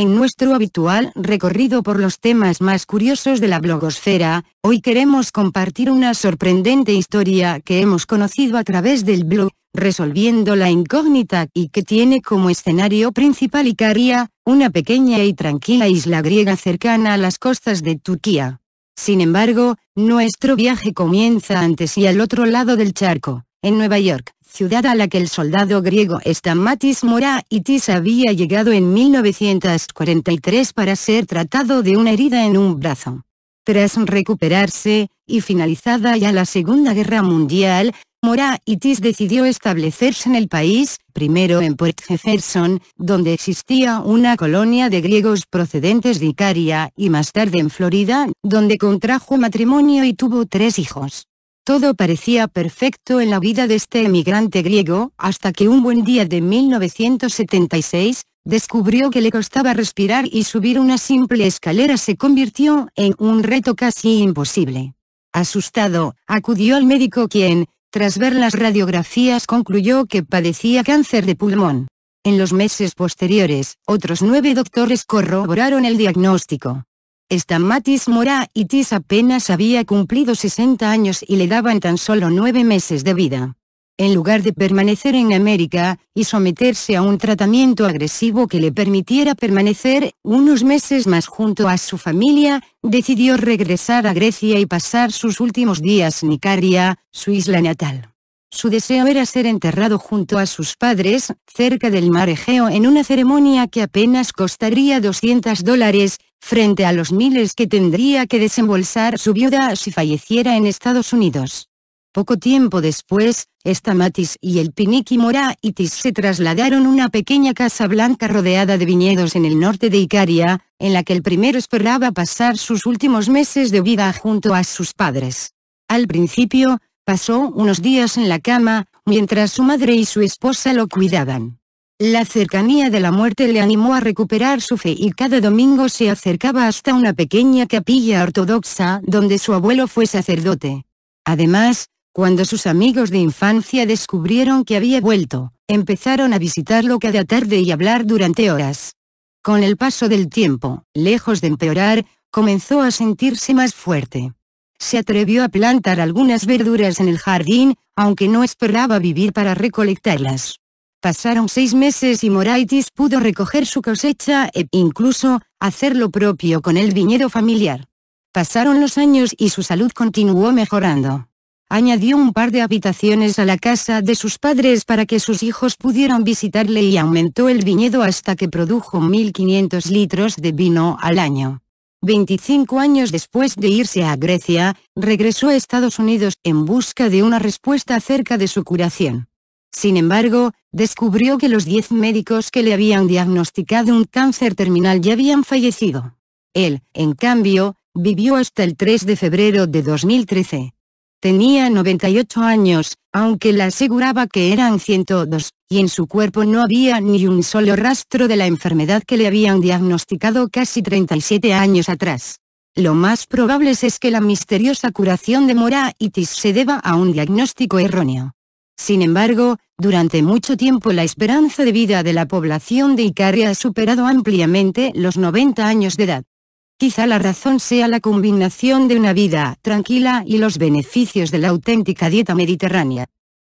En nuestro habitual recorrido por los temas más curiosos de la blogosfera, hoy queremos compartir una sorprendente historia que hemos conocido a través del blog, resolviendo la incógnita y que tiene como escenario principal Icaria, una pequeña y tranquila isla griega cercana a las costas de Turquía. Sin embargo, nuestro viaje comienza antes y al otro lado del charco, en Nueva York, ciudad a la que el soldado griego Stamatis Moraitis había llegado en 1943 para ser tratado de una herida en un brazo. Tras recuperarse, y finalizada ya la Segunda Guerra Mundial, Moraitis decidió establecerse en el país, primero en Port Jefferson, donde existía una colonia de griegos procedentes de Icaria, y más tarde en Florida, donde contrajo matrimonio y tuvo tres hijos. Todo parecía perfecto en la vida de este emigrante griego, hasta que un buen día de 1976, descubrió que le costaba respirar y subir una simple escalera se convirtió en un reto casi imposible. Asustado, acudió al médico quien, tras ver las radiografías concluyó que padecía cáncer de pulmón. En los meses posteriores, otros nueve doctores corroboraron el diagnóstico. Stamatis Moraitis apenas había cumplido 60 años y le daban tan solo nueve meses de vida. En lugar de permanecer en América, y someterse a un tratamiento agresivo que le permitiera permanecer unos meses más junto a su familia, decidió regresar a Grecia y pasar sus últimos días en Icaria, su isla natal. Su deseo era ser enterrado junto a sus padres, cerca del mar Egeo en una ceremonia que apenas costaría 200 dólares, frente a los miles que tendría que desembolsar su viuda si falleciera en Estados Unidos. Poco tiempo después, Stamatis y el Piniki Moraitis se trasladaron a una pequeña casa blanca rodeada de viñedos en el norte de Icaria, en la que el primero esperaba pasar sus últimos meses de vida junto a sus padres. Al principio, pasó unos días en la cama, mientras su madre y su esposa lo cuidaban. La cercanía de la muerte le animó a recuperar su fe y cada domingo se acercaba hasta una pequeña capilla ortodoxa donde su abuelo fue sacerdote. Además, cuando sus amigos de infancia descubrieron que había vuelto, empezaron a visitarlo cada tarde y hablar durante horas. Con el paso del tiempo, lejos de empeorar, comenzó a sentirse más fuerte. Se atrevió a plantar algunas verduras en el jardín, aunque no esperaba vivir para recolectarlas. Pasaron seis meses y Moraitis pudo recoger su cosecha e incluso hacer lo propio con el viñedo familiar. Pasaron los años y su salud continuó mejorando. Añadió un par de habitaciones a la casa de sus padres para que sus hijos pudieran visitarle y aumentó el viñedo hasta que produjo 1.500 litros de vino al año. 25 años después de irse a Grecia, regresó a Estados Unidos en busca de una respuesta acerca de su curación. Sin embargo, descubrió que los 10 médicos que le habían diagnosticado un cáncer terminal ya habían fallecido. Él, en cambio, vivió hasta el 3 de febrero de 2013. Tenía 98 años, aunque le aseguraba que eran 102, y en su cuerpo no había ni un solo rastro de la enfermedad que le habían diagnosticado casi 37 años atrás. Lo más probable es que la misteriosa curación de Moraitis se deba a un diagnóstico erróneo. Sin embargo, durante mucho tiempo la esperanza de vida de la población de Icaria ha superado ampliamente los 90 años de edad. Quizá la razón sea la combinación de una vida tranquila y los beneficios de la auténtica dieta mediterránea.